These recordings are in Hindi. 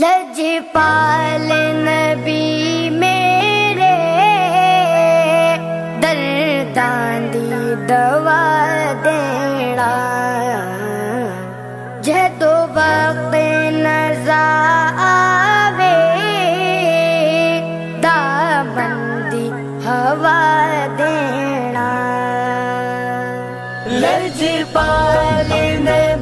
लजपाल नबी मेरे दर्दां दी दवा देना। जे तो वक्त नजर आवे दाबंदी हवा देना। लजपाल नबी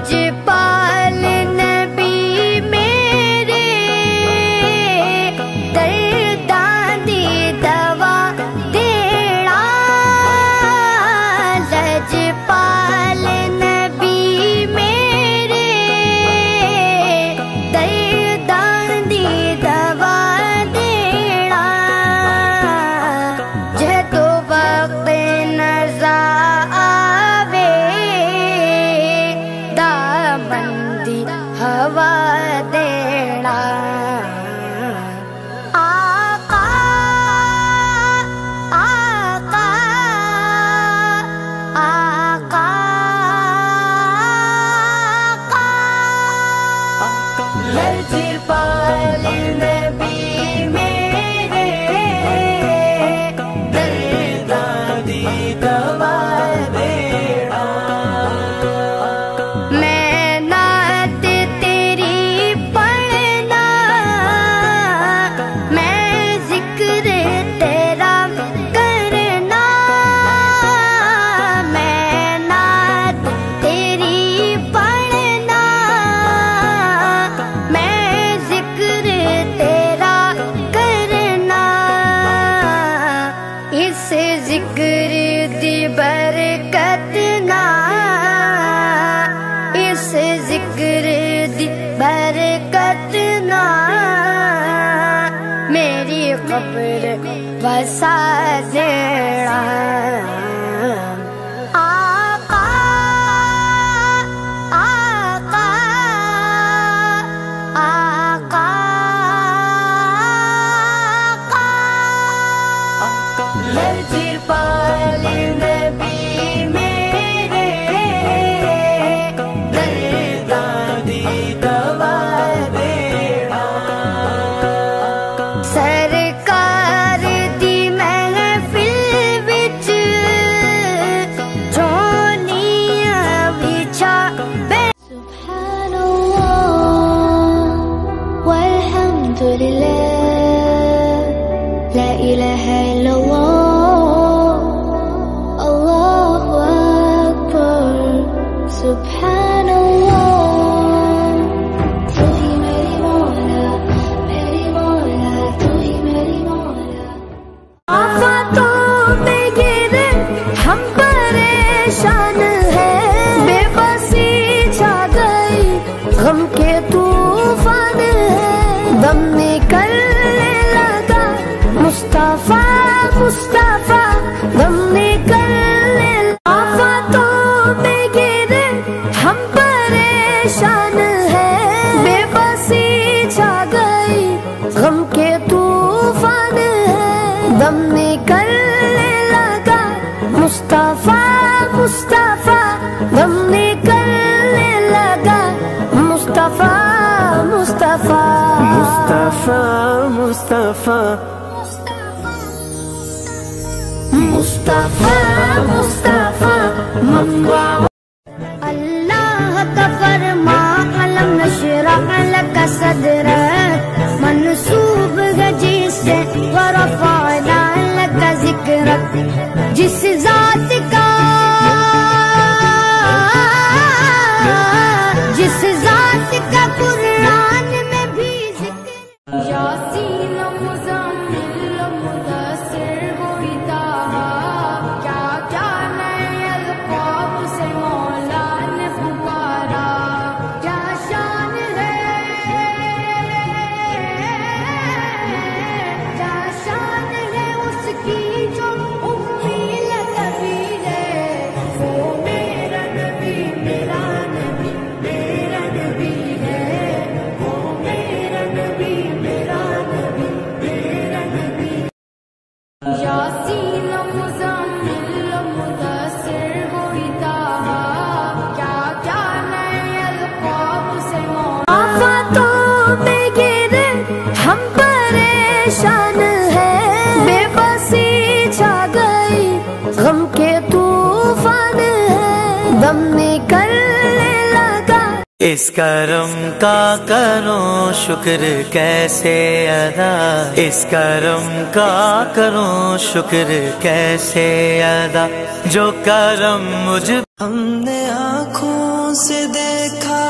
Ради इस ज़िक्र दी बरकत ना। मेरी कब्र बसा देना। ilaha illallah Allahu Akbar Subhanallah Tu hi meri Mola Meri Mola Tu hi meri Mola आफतों पे गिरे हम परेशान हैं बेबसी छा गई गम के तूफ़ान है दम में मुस्तफ़ा दम निकलने आफतों में गिरे, हम परेशान है। गम दम निकलने लगा, मुस्तफ़ा मुस्तफ़ा दम निकलने लगा, मुस्तफ़ा मुस्तफ़ा। मुस्तफ़ा मुस्तफ़ा। मुस्तफ़ा मुस्तफ़ा अल्लाह का फरमा, अलम नशरह लका सदरक मनसूब गजी से वरफाना लका जिक्रक जिस जात só se não fosse इस करम का करो, शुक्र कैसे अदा? इस करम का करो, शुक्र कैसे अदा? जो करम मुझ हमने आँखों से देखा